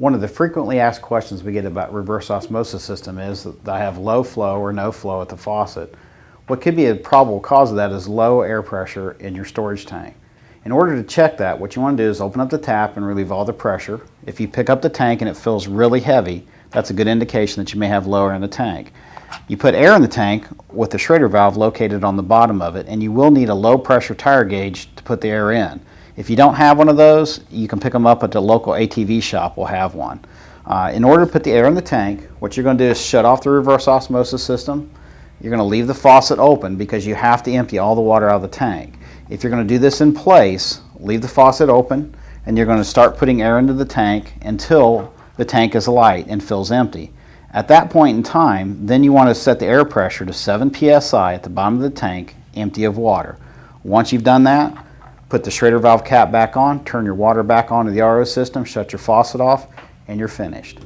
One of the frequently asked questions we get about reverse osmosis system is that I have low flow or no flow at the faucet. What could be a probable cause of that is low air pressure in your storage tank. In order to check that, what you want to do is open up the tap and relieve all the pressure. If you pick up the tank and it feels really heavy, that's a good indication that you may have low air in the tank. You put air in the tank with the Schrader valve located on the bottom of it, and you will need a low pressure tire gauge to put the air in. If you don't have one of those, you can pick them up at the local ATV shop will have one. Uh, in order to put the air in the tank, what you're going to do is shut off the reverse osmosis system. You're going to leave the faucet open because you have to empty all the water out of the tank. If you're going to do this in place, leave the faucet open and you're going to start putting air into the tank until the tank is light and fills empty. At that point in time, then you want to set the air pressure to 7 psi at the bottom of the tank, empty of water. Once you've done that, Put the Schrader valve cap back on, turn your water back onto the RO system, shut your faucet off, and you're finished.